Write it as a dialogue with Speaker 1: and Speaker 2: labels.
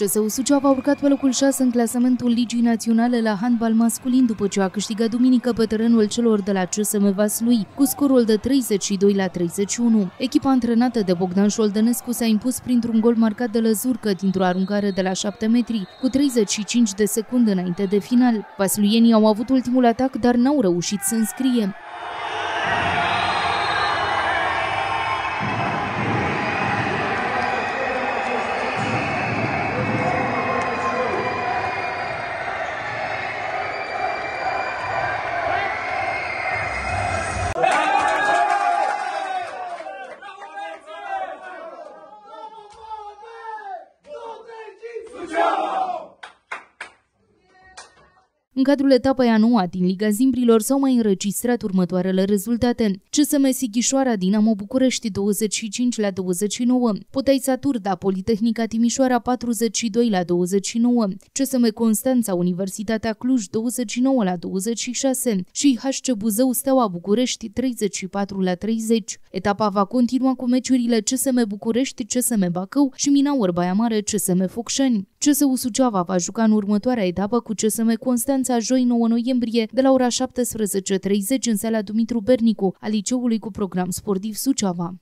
Speaker 1: CSU Suceava a urcat pe locul 6 în clasamentul Ligii Naționale la handbal masculin după ce a câștigat duminică pe terenul celor de la CSM Vaslui cu scorul de 32 la 31. Echipa antrenată de Bogdan Șoldănescu s-a impus printr-un gol marcat de Lăzurcă dintr-o aruncare de la 7 metri cu 35 de secunde înainte de final. Vasluienii au avut ultimul atac, dar n-au reușit să înscrie. În cadrul etapei a noua din Liga Zimbrilor s-au mai înregistrat următoarele rezultate. CSM Sighișoara Dinamo București 25 la 29, Potaița Turda Politehnica Timișoara 42 la 29, CSM Constanța Universitatea Cluj 29 la 26 și HC Buzău Steaua București 34 la 30. Etapa va continua cu meciurile CSM București, CSM Bacău și Minaur Baia Mare, CSM Focșani. CSU Suceava va juca în următoarea etapă cu CSM Constanța joi 9 noiembrie de la ora 17.30 în sala Dumitru Bernicu a liceului cu program sportiv Suceava.